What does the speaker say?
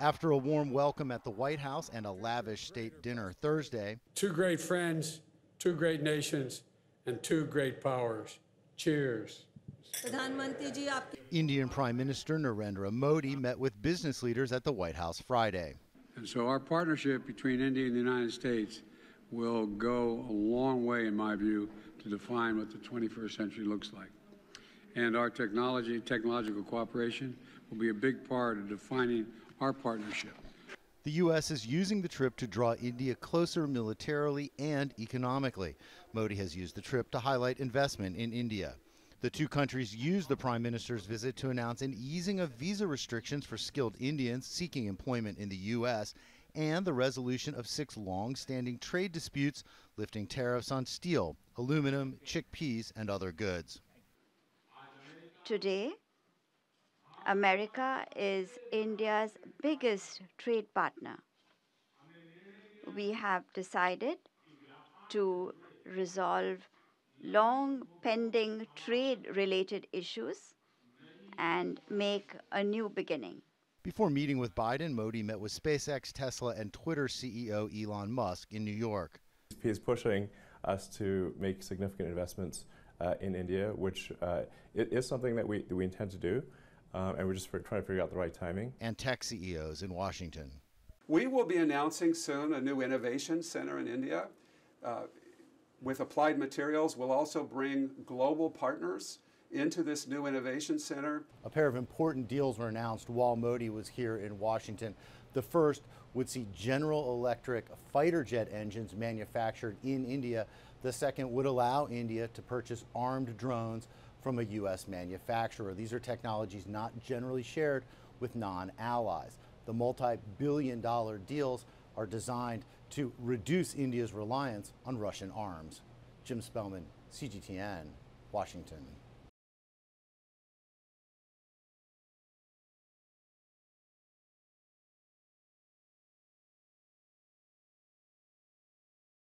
After a warm welcome at the White House and a lavish state dinner Thursday, two great friends, two great nations, and two great powers. Cheers. Indian Prime Minister Narendra Modi met with business leaders at the White House Friday. And so our partnership between India and the United States will go a long way, in my view, to define what the 21st century looks like. And our technology, technological cooperation will be a big part of defining our partnership. The U.S. is using the trip to draw India closer militarily and economically. Modi has used the trip to highlight investment in India. The two countries used the Prime Minister's visit to announce an easing of visa restrictions for skilled Indians seeking employment in the U.S. and the resolution of six long standing trade disputes, lifting tariffs on steel, aluminum, chickpeas, and other goods. Today, America is India's biggest trade partner. We have decided to resolve long pending trade related issues and make a new beginning. Before meeting with Biden, Modi met with SpaceX, Tesla, and Twitter CEO Elon Musk in New York. He is pushing us to make significant investments uh, in India, which uh, it is something that we, that we intend to do, uh, and we're just trying to figure out the right timing. And tech CEOs in Washington. We will be announcing soon a new innovation center in India. Uh, with Applied Materials, we'll also bring global partners into this new innovation center. A pair of important deals were announced while Modi was here in Washington. The first would see General Electric fighter jet engines manufactured in India. The second would allow India to purchase armed drones from a U.S. manufacturer. These are technologies not generally shared with non allies. The multi billion dollar deals are designed to reduce India's reliance on Russian arms. Jim Spellman, CGTN, Washington.